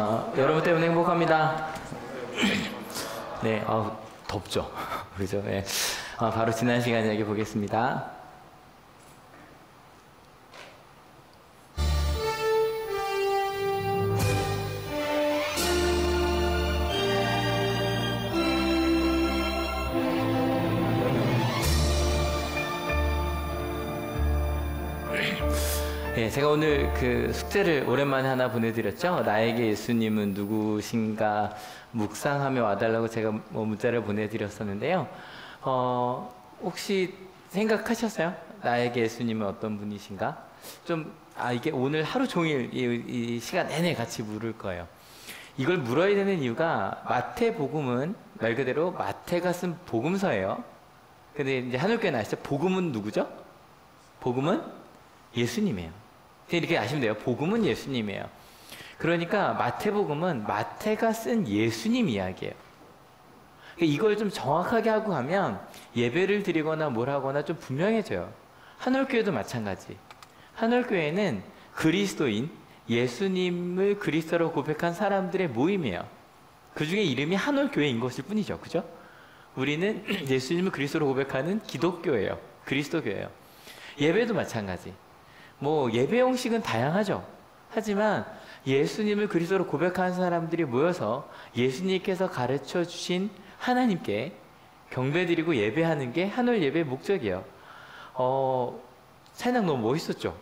어, 여러분 때문에 행복합니다. 네, 어, 덥죠. 그죠? 네. 어, 바로 지난 시간 이야기 보겠습니다. 예, 제가 오늘 그 숙제를 오랜만에 하나 보내드렸죠. 나에게 예수님은 누구신가 묵상하며 와달라고 제가 뭐 문자를 보내드렸었는데요. 어, 혹시 생각하셨어요? 나에게 예수님은 어떤 분이신가? 좀, 아, 이게 오늘 하루 종일 이, 이 시간 내내 같이 물을 거예요. 이걸 물어야 되는 이유가 마태복음은 말 그대로 마태가 쓴 복음서예요. 근데 이제 하늘교회 아시죠? 복음은 누구죠? 복음은 예수님이에요. 이렇게 아시면 돼요. 복음은 예수님이에요. 그러니까 마태복음은 마태가 쓴 예수님 이야기예요. 그러니까 이걸 좀 정확하게 하고 가면 예배를 드리거나 뭘 하거나 좀 분명해져요. 한올교회도 마찬가지. 한올교회는 그리스도인, 예수님을 그리스도로 고백한 사람들의 모임이에요. 그 중에 이름이 한올교회인 것일 뿐이죠. 그죠? 우리는 예수님을 그리스도로 고백하는 기독교예요. 그리스도교예요. 예배도 마찬가지. 뭐 예배 형식은 다양하죠. 하지만 예수님을 그리스도로 고백하는 사람들이 모여서 예수님께서 가르쳐 주신 하나님께 경배드리고 예배하는 게 한올 예배의 목적이에요. 어, 찬양 너무 멋있었죠?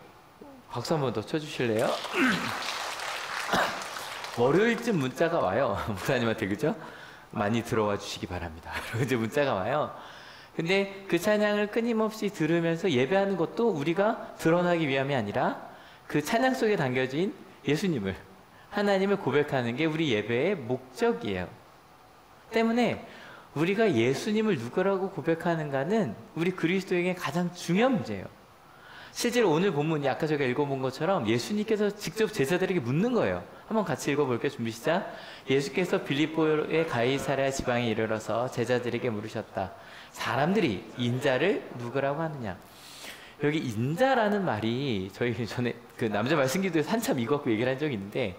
박수 한 번 더 쳐주실래요? 월요일쯤 문자가 와요. 목사님한테 그죠? 많이 들어와 주시기 바랍니다. 이제 문자가 와요. 근데 그 찬양을 끊임없이 들으면서 예배하는 것도 우리가 드러나기 위함이 아니라 그 찬양 속에 담겨진 예수님을 하나님을 고백하는 게 우리 예배의 목적이에요. 때문에 우리가 예수님을 누구라고 고백하는가는 우리 그리스도에게 가장 중요한 문제예요. 실제로 오늘 본문이 아까 제가 읽어본 것처럼 예수님께서 직접 제자들에게 묻는 거예요. 한번 같이 읽어볼게요. 준비 시작. 예수께서 빌립보의 가이사랴 지방에 이르러서 제자들에게 물으셨다. 사람들이 인자를 누구라고 하느냐. 여기 인자라는 말이 저희 전에 그 남자 말씀기도에서 한참 이거 갖고 얘기를 한 적이 있는데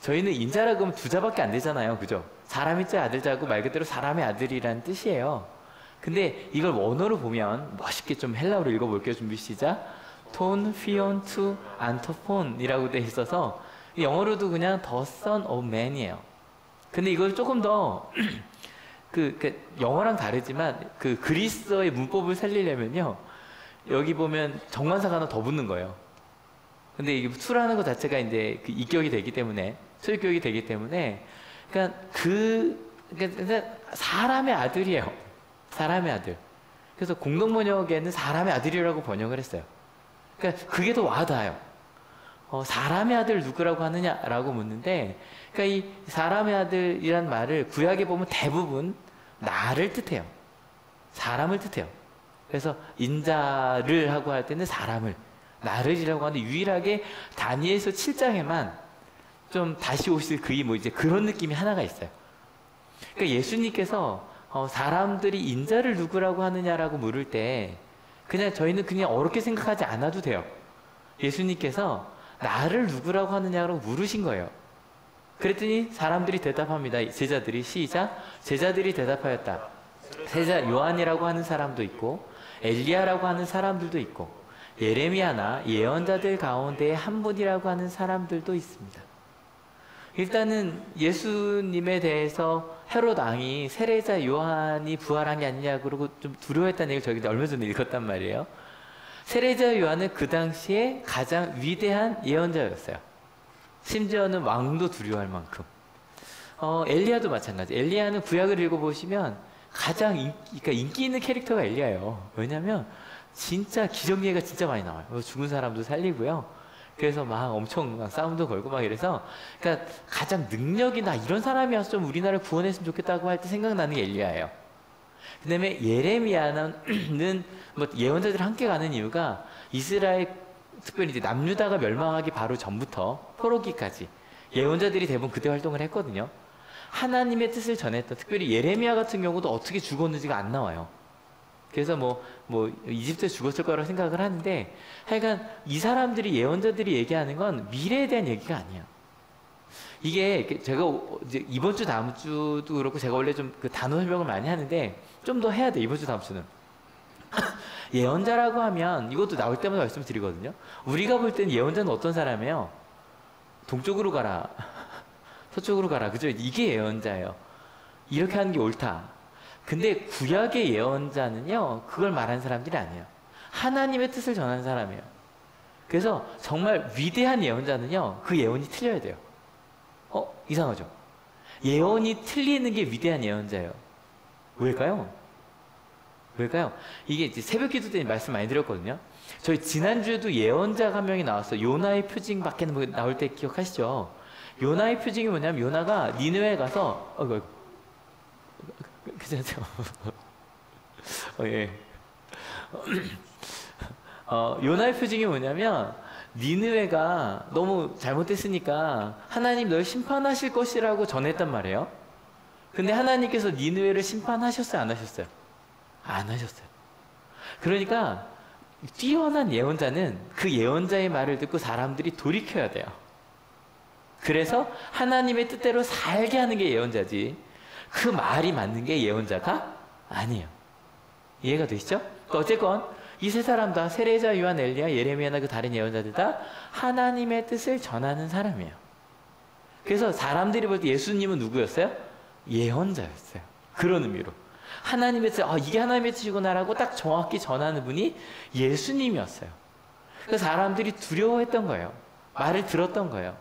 저희는 인자라고 하면 두 자밖에 안 되잖아요. 그죠? 사람이 자 아들 자고 말 그대로 사람의 아들이라는 뜻이에요. 근데 이걸 원어로 보면 멋있게 좀 헬라어로 읽어볼게요. 준비 시작. τὸν, υἱὸν, τοῦ, ἀνθρώπου이라고 돼 있어서 영어로도 그냥 son of man이에요. 근데 이걸 조금 더 그, 그 영어랑 다르지만 그 그리스어의 문법을 살리려면요. 여기 보면 정관사가 하나 더 붙는 거예요. 근데 이게 투라는 것 자체가 이제 그 이격이 되기 때문에 소유격이 되기 때문에 그러니까 그 그러니까 사람의 아들이에요. 사람의 아들. 그래서 공동 번역에는 사람의 아들이라고 번역을 했어요. 그러니까 그게 더 와닿아요. 어, 사람의 아들 누구라고 하느냐라고 묻는데, 그러니까 이 사람의 아들이란 말을 구약에 보면 대부분 나를 뜻해요. 사람을 뜻해요. 그래서 인자를 하고 할 때는 사람을, 나를이라고 하는데 유일하게 다니엘서 7장에만 좀 다시 오실 그이 뭐 이제 그런 느낌이 하나가 있어요. 그러니까 예수님께서 어, 사람들이 인자를 누구라고 하느냐라고 물을 때 그냥 저희는 그냥 어렵게 생각하지 않아도 돼요. 예수님께서 나를 누구라고 하느냐고 물으신 거예요. 그랬더니 사람들이 대답합니다. 제자들이 시작. 제자들이 대답하였다. 세자 요한이라고 하는 사람도 있고 엘리야라고 하는 사람들도 있고 예레미야나 예언자들 가운데 한 분이라고 하는 사람들도 있습니다. 일단은 예수님에 대해서 헤롯 왕이 세례자 요한이 부활한 게 아니냐 그러고 좀 두려워했다는 얘기를 저기 얼마 전에 읽었단 말이에요. 세례자 요한은 그 당시에 가장 위대한 예언자였어요. 심지어는 왕도 두려워할 만큼. 어, 엘리야도 마찬가지. 엘리야는 구약을 읽어보시면 가장 인기, 그러니까 인기 있는 캐릭터가 엘리야예요. 왜냐면 진짜 기적예가 진짜 많이 나와요. 죽은 사람도 살리고요. 그래서 막 엄청 막 싸움도 걸고 막 이래서 그러니까 가장 능력이 나 이런 사람이어서 좀 우리나라를 구원했으면 좋겠다고 할 때 생각나는 게 엘리야예요. 그 다음에 예레미야는 뭐 예언자들 함께 가는 이유가 이스라엘 특별히 이제 남유다가 멸망하기 바로 전부터 포로기까지 예언자들이 대부분 그때 활동을 했거든요. 하나님의 뜻을 전했던 특별히 예레미야 같은 경우도 어떻게 죽었는지가 안 나와요. 그래서 뭐, 뭐, 이집트에 죽었을 거라고 생각을 하는데, 하여간 이 사람들이, 예언자들이 얘기하는 건 미래에 대한 얘기가 아니야. 이게 제가 이번 주 다음 주도 그렇고 제가 원래 좀 그 단어 설명을 많이 하는데 좀 더 해야 돼 이번 주 다음 주는 예언자라고 하면 이것도 나올 때마다 말씀드리거든요. 우리가 볼 때는 예언자는 어떤 사람이에요? 동쪽으로 가라, 서쪽으로 가라, 그죠? 이게 예언자예요. 이렇게 하는 게 옳다. 근데 구약의 예언자는요, 그걸 말하는 사람들이 아니에요. 하나님의 뜻을 전하는 사람이에요. 그래서 정말 위대한 예언자는요, 그 예언이 틀려야 돼요. 어, 이상하죠? 예언이 틀리는 게 위대한 예언자예요. 왜일까요? 왜일까요? 이게 이제 새벽 기도 때 말씀 많이 드렸거든요. 저희 지난주에도 예언자가 한 명이 나왔어요. 요나의 표징 밖에 뭐 나올 때 기억하시죠? 요나의 표징이 뭐냐면 요나가 니느웨 가서 어이구 어이구 괜찮죠? 어, 예. 어, 요나의 표징이 뭐냐면 니느웨가 너무 잘못됐으니까 하나님 널 심판하실 것이라고 전했단 말이에요. 근데 하나님께서 니느웨를 심판하셨어요, 안 하셨어요? 안 하셨어요. 그러니까 뛰어난 예언자는 그 예언자의 말을 듣고 사람들이 돌이켜야 돼요. 그래서 하나님의 뜻대로 살게 하는 게 예언자지. 그 말이 맞는 게 예언자가 아니에요. 이해가 되시죠? 어쨌건 이 세 사람 다 세례자 요한 엘리야 예레미야나 그 다른 예언자들 다 하나님의 뜻을 전하는 사람이에요. 그래서 사람들이 볼 때 예수님은 누구였어요? 예언자였어요. 그런 의미로. 하나님의 뜻, 아, 이게 하나님의 뜻이구나라고 딱 정확히 전하는 분이 예수님이었어요. 그래서 사람들이 두려워했던 거예요. 말을 들었던 거예요.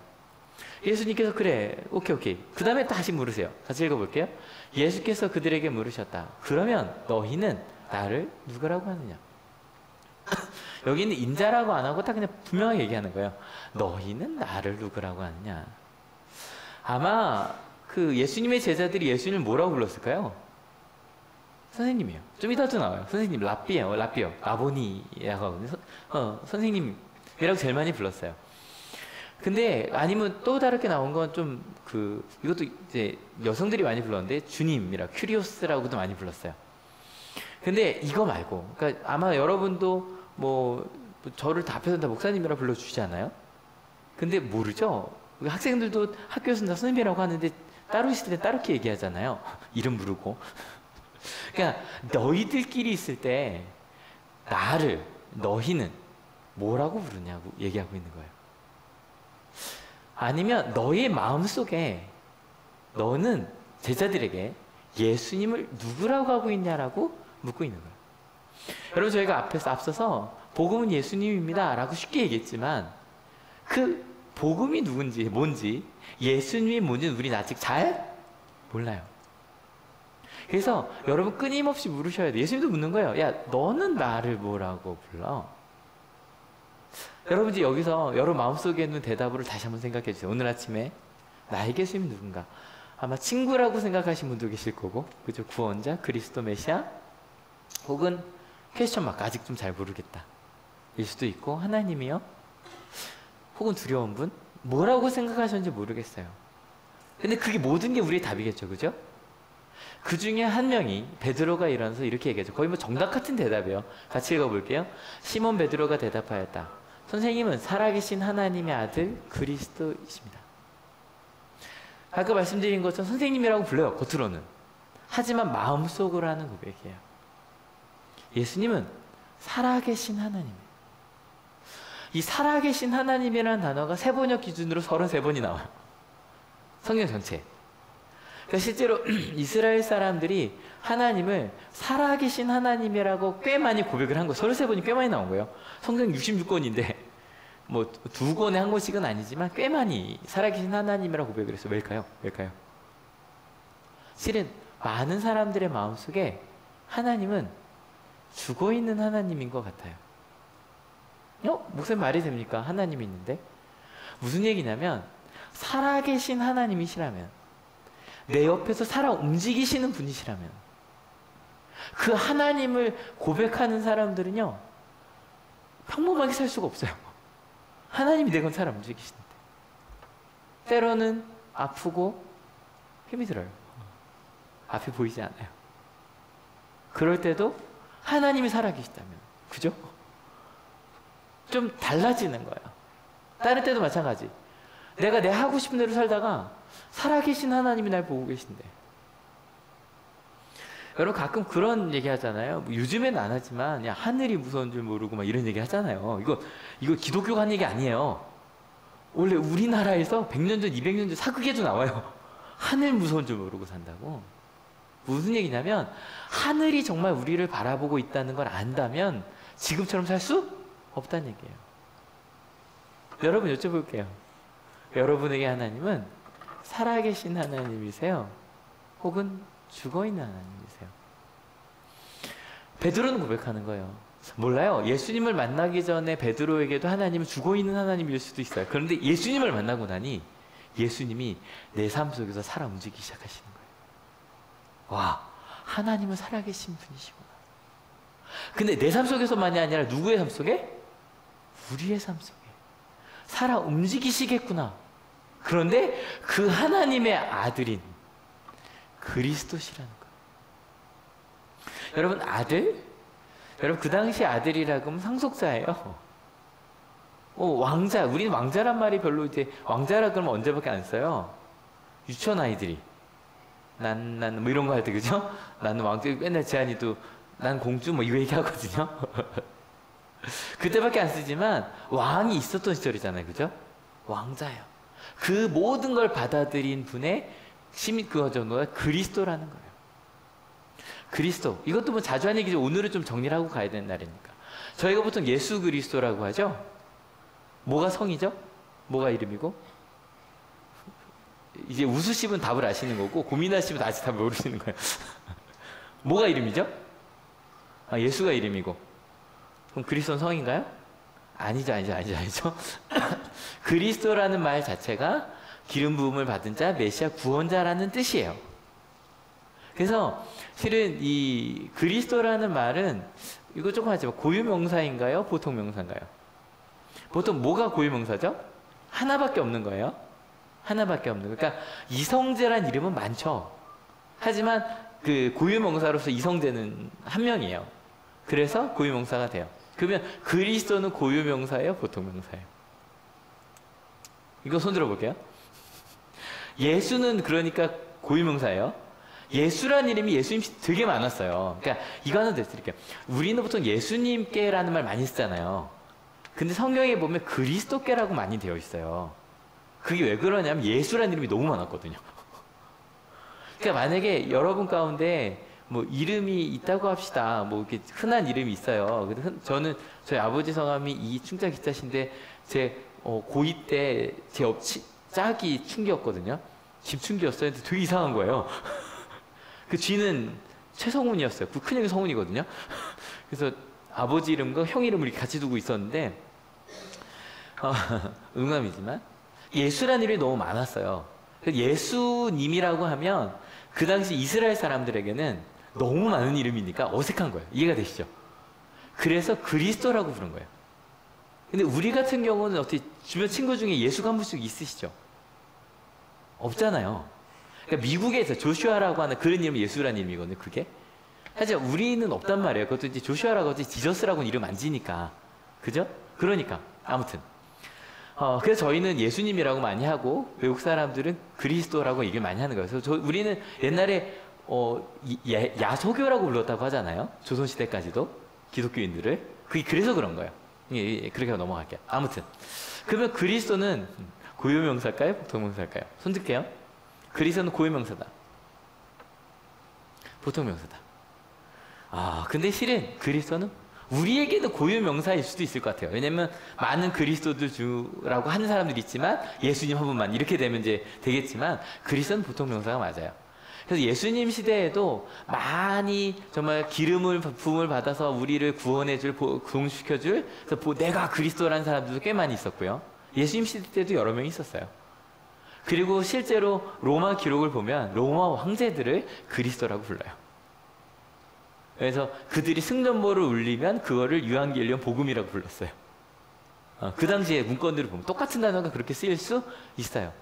예수님께서 그래, 오케이, 오케이. 그 다음에 다시 물으세요. 같이 읽어볼게요. 예수께서 그들에게 물으셨다. 그러면 너희는 나를 누구라고 하느냐? 여기는 인자라고 안 하고 딱 그냥 분명하게 얘기하는 거예요. 너희는 나를 누구라고 하느냐? 아마 그 예수님의 제자들이 예수님을 뭐라고 불렀을까요? 선생님이에요. 좀 이따도 나와요. 선생님, 라삐예요. 라삐요. 라보니라고 하거든요. 선- 어, 선생님이라고 제일 많이 불렀어요. 근데 아니면 또 다르게 나온 건 좀 그 이것도 이제 여성들이 많이 불렀는데 주님이라 큐리오스라고도 많이 불렀어요. 근데 이거 말고 그러니까 아마 여러분도 뭐 저를 다 앞에서 다 목사님이라 불러주시지 않아요? 근데 모르죠? 학생들도 학교에서 다 선생님이라고 하는데 따로 있을 때 따로 이렇게 얘기하잖아요. 이름 부르고. 그러니까 너희들끼리 있을 때 나를 너희는 뭐라고 부르냐고 얘기하고 있는 거예요. 아니면 너의 마음 속에 너는 제자들에게 예수님을 누구라고 하고 있냐라고 묻고 있는 거예요. 여러분 저희가 앞에서 앞서서 복음은 예수님입니다라고 쉽게 얘기했지만 그 복음이 누군지 뭔지 예수님이 뭔지 우리는 아직 잘 몰라요. 그래서 여러분 끊임없이 물으셔야 돼요. 예수님도 묻는 거예요. 야 너는 나를 뭐라고 불러? 여러분 이제 여기서 여러분 마음속에 있는 대답을 다시 한번 생각해 주세요. 오늘 아침에 나에게 예수님이 누군가? 아마 친구라고 생각하신 분도 계실 거고, 그죠? 구원자, 그리스도 메시아, 혹은 퀘스천 마크 아직 좀 잘 모르겠다. 일 수도 있고 하나님이요? 혹은 두려운 분? 뭐라고 생각하셨는지 모르겠어요. 근데 그게 모든 게 우리의 답이겠죠, 그죠? 그 중에 한 명이 베드로가 일어나서 이렇게 얘기하죠. 거의 뭐 정답 같은 대답이에요. 같이 읽어볼게요. 시몬 베드로가 대답하였다. 선생님은 살아계신 하나님의 아들 그리스도이십니다. 아까 말씀드린 것처럼 선생님이라고 불러요. 겉으로는. 하지만 마음속으로 하는 고백이에요. 예수님은 살아계신 하나님. 이 살아계신 하나님이라는 단어가 세번역 기준으로 33번이 나와요. 성경 전체. 그러니까 실제로 이스라엘 사람들이 하나님을 살아계신 하나님이라고 꽤 많이 고백을 한 거예요. 33번이 꽤 많이 나온 거예요. 성경 66권인데 뭐 두 권에 한 권씩은 아니지만 꽤 많이 살아계신 하나님이라고 고백을 했어요. 왜일까요? 왜일까요? 실은 많은 사람들의 마음속에 하나님은 죽어 있는 하나님인 것 같아요. 어? 목사님 말이 됩니까? 하나님이 있는데? 무슨 얘기냐면 살아계신 하나님이시라면 내 옆에서 살아 움직이시는 분이시라면 그 하나님을 고백하는 사람들은요 평범하게 살 수가 없어요. 하나님이 내 건 살아 움직이시는데 때로는 아프고 힘이 들어요. 앞이 보이지 않아요. 그럴 때도 하나님이 살아계시다면 그죠? 좀 달라지는 거예요. 다른 때도 마찬가지. 내가 내 하고 싶은 대로 살다가 살아계신 하나님이 날 보고 계신데. 여러분 가끔 그런 얘기 하잖아요. 뭐 요즘에는 안 하지만 야 하늘이 무서운 줄 모르고 막 이런 얘기 하잖아요. 이거 이거 기독교가 한 얘기 아니에요. 원래 우리나라에서 100년 전, 200년 전 사극에도 나와요. 하늘 무서운 줄 모르고 산다고. 무슨 얘기냐면 하늘이 정말 우리를 바라보고 있다는 걸 안다면 지금처럼 살 수 없다는 얘기예요. 여러분 여쭤볼게요. 여러분에게 하나님은 살아계신 하나님이세요? 혹은 죽어있는 하나님이세요? 베드로는 고백하는 거예요. 몰라요. 예수님을 만나기 전에 베드로에게도 하나님은 죽어있는 하나님일 수도 있어요. 그런데 예수님을 만나고 나니 예수님이 내 삶 속에서 살아 움직이기 시작하시는 거예요. 와, 하나님은 살아계신 분이시구나. 근데 내 삶 속에서만이 아니라 누구의 삶 속에? 우리의 삶 속에. 살아 움직이시겠구나. 그런데 그 하나님의 아들인 그리스도시라는 거예요. 여러분, 아들? 여러분, 그 당시 아들이라고 하면 상속자예요. 어, 왕자. 우리는 왕자란 말이 별로 이제, 왕자라 그러면 언제밖에 안 써요? 유치원 아이들이. 난, 난, 뭐 이런 거 할 때, 그죠? 나는 왕자, 맨날 제안이도, 난 공주, 뭐 이거 얘기하거든요. 그때밖에 안 쓰지만, 왕이 있었던 시절이잖아요. 그죠? 왕자예요. 그 모든 걸 받아들인 분의 시민 그 정도가 그리스도라는 거예요. 그리스도. 이것도 뭐 자주 하는 얘기죠. 오늘은 좀 정리를 하고 가야 되는 날이니까. 저희가 보통 예수 그리스도라고 하죠. 뭐가 성이죠? 뭐가 이름이고? 이제 웃으시면 답을 아시는 거고 고민하시면 아직 답을 모르시는 거예요. 뭐가 이름이죠? 아, 예수가 이름이고. 그럼 그리스도는 성인가요? 아니죠, 아니죠, 아니죠, 아니죠. 그리스도라는 말 자체가 기름 부음을 받은 자, 메시아 구원자라는 뜻이에요. 그래서 실은 이 그리스도라는 말은 이거 조금 하지만 고유 명사인가요? 보통 명사인가요? 보통 뭐가 고유 명사죠? 하나밖에 없는 거예요. 하나밖에 없는 거. 그러니까 이성재란 이름은 많죠. 하지만 그 고유 명사로서 이성재는 한 명이에요. 그래서 고유 명사가 돼요. 그러면 그리스도는 고유 명사예요, 보통 명사예요. 이거 손들어 볼게요. 예수는 그러니까 고유 명사예요. 예수란 이름이 예수님 되게 많았어요. 그러니까 이거 하나 더 드릴게요. 우리는 보통 예수님께라는 말 많이 쓰잖아요. 근데 성경에 보면 그리스도께라고 많이 되어 있어요. 그게 왜 그러냐면 예수란 이름이 너무 많았거든요. 그러니까 만약에 여러분 가운데 뭐 이름이 있다고 합시다. 뭐 이렇게 흔한 이름이 있어요. 흔, 저는 저희 아버지 성함이 이충자 기자신데 제 어, 고2 때제 옆치 짝이 충기였거든요. 김충기였어요. 근데 되게 이상한 거예요. 그 쥐는 최성훈이었어요. 그 큰형이 성훈이거든요. 그래서 아버지 이름과 형 이름을 같이 두고 있었는데 어, 응감이지만 예수라는 이름이 너무 많았어요. 예수님이라고 하면 그 당시 이스라엘 사람들에게는 너무 많은 이름이니까 어색한 거예요. 이해가 되시죠? 그래서 그리스도라고 부른 거예요. 근데 우리 같은 경우는 어떻게 주변 친구 중에 예수가 한 분씩 있으시죠? 없잖아요. 그러니까 미국에서 조슈아라고 하는 그런 이름이 예수라는 이름이거든요, 그게. 하지만 우리는 없단 말이에요. 그것도 이제 조슈아라고 하지 지저스라고는 이름 안 지니까. 그죠? 그러니까. 아무튼. 어, 그래서 저희는 예수님이라고 많이 하고 외국 사람들은 그리스도라고 얘기를 많이 하는 거예요. 그래서 저, 우리는 옛날에 어, 야, 야소교라고 불렀다고 하잖아요. 조선시대까지도 기독교인들을. 그게 그래서 그런 거예요. 예, 예, 그렇게 넘어갈게요. 아무튼. 그러면 그리스도는 고유명사일까요? 보통명사일까요? 손 들게요. 그리스도는 고유명사다. 보통명사다. 아, 근데 실은 그리스도는 우리에게도 고유명사일 수도 있을 것 같아요. 왜냐면 많은 그리스도들 주라고 하는 사람들이 있지만 예수님 한 분만 이렇게 되면 이제 되겠지만 그리스도는 보통명사가 맞아요. 그래서 예수님 시대에도 많이 정말 기름을 부음을 받아서 우리를 구원해줄 구원시켜줄 그래서 내가 그리스도라는 사람들도 꽤 많이 있었고요. 예수님 시대 때도 여러 명 있었어요. 그리고 실제로 로마 기록을 보면 로마 황제들을 그리스도라고 불러요. 그래서 그들이 승전보를 울리면 그거를 유한겔리온 복음이라고 불렀어요. 어, 그 당시에 문건들을 보면 똑같은 단어가 그렇게 쓰일 수 있어요.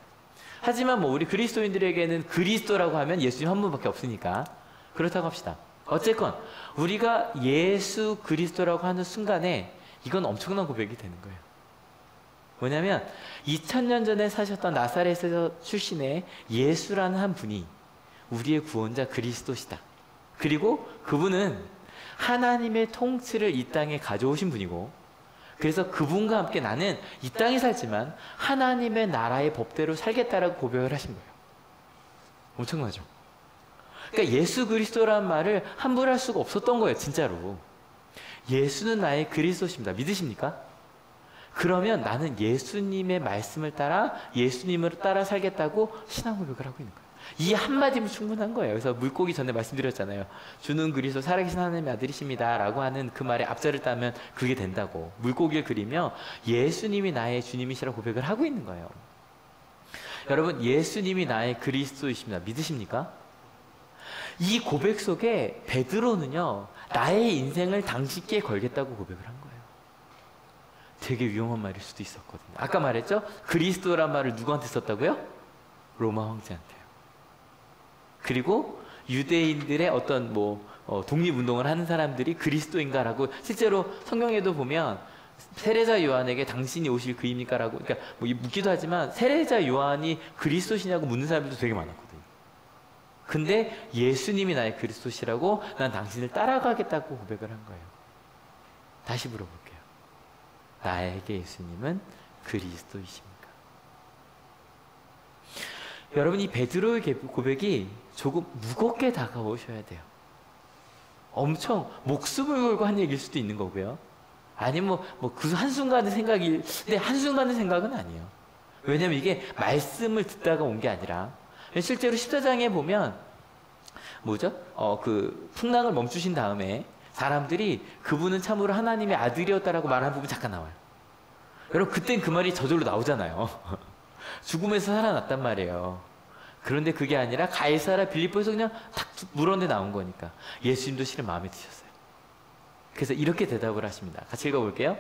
하지만 뭐 우리 그리스도인들에게는 그리스도라고 하면 예수님 한 분밖에 없으니까 그렇다고 합시다. 어쨌건 우리가 예수 그리스도라고 하는 순간에 이건 엄청난 고백이 되는 거예요. 뭐냐면 2000년 전에 사셨던 나사렛에서 출신의 예수라는 한 분이 우리의 구원자 그리스도시다. 그리고 그분은 하나님의 통치를 이 땅에 가져오신 분이고 그래서 그분과 함께 나는 이 땅에 살지만 하나님의 나라의 법대로 살겠다라고 고백을 하신 거예요. 엄청나죠? 그러니까 예수 그리스도라는 말을 함부로 할 수가 없었던 거예요, 진짜로. 예수는 나의 그리스도십니다. 믿으십니까? 그러면 나는 예수님의 말씀을 따라 예수님을 따라 살겠다고 신앙 고백을 하고 있는 거예요. 이 한마디면 충분한 거예요. 그래서 물고기 전에 말씀드렸잖아요. 주는 그리스도 살아계신 하나님의 아들이십니다. 라고 하는 그 말의 앞자를 따면 그게 된다고. 물고기를 그리며 예수님이 나의 주님이시라고 고백을 하고 있는 거예요. 여러분, 예수님이 나의 그리스도이십니다. 믿으십니까? 이 고백 속에 베드로는요, 나의 인생을 당신께 걸겠다고 고백을 한 거예요. 되게 위험한 말일 수도 있었거든요. 아까 말했죠? 그리스도란 말을 누구한테 썼다고요? 로마 황제한테요. 그리고 유대인들의 어떤 뭐 어, 독립운동을 하는 사람들이 그리스도인가라고 실제로 성경에도 보면 세례자 요한에게 당신이 오실 그입니까라고 그러니까 뭐 묻기도 하지만 세례자 요한이 그리스도시냐고 묻는 사람들도 되게 많았거든요. 근데 예수님이 나의 그리스도시라고 난 당신을 따라가겠다고 고백을 한 거예요. 다시 물어볼게요. 나에게 예수님은 그리스도이십니까? 여러분 이 베드로의 고백이 조금 무겁게 다가오셔야 돼요. 엄청 목숨을 걸고 한 얘기일 수도 있는 거고요. 아니면 뭐, 그 한순간의 생각이, 근데 한순간의 생각은 아니에요. 왜냐면 이게 말씀을 듣다가 온 게 아니라, 실제로 14장에 보면, 뭐죠? 어, 그, 풍랑을 멈추신 다음에 사람들이 그분은 참으로 하나님의 아들이었다라고 말한 부분 잠깐 나와요. 여러분, 그땐 그 말이 저절로 나오잖아요. 죽음에서 살아났단 말이에요. 그런데 그게 아니라 가이사라 빌리포에서 그냥 탁 물었는데 나온 거니까 예수님도 실은 마음에 드셨어요. 그래서 이렇게 대답을 하십니다. 같이 읽어볼게요.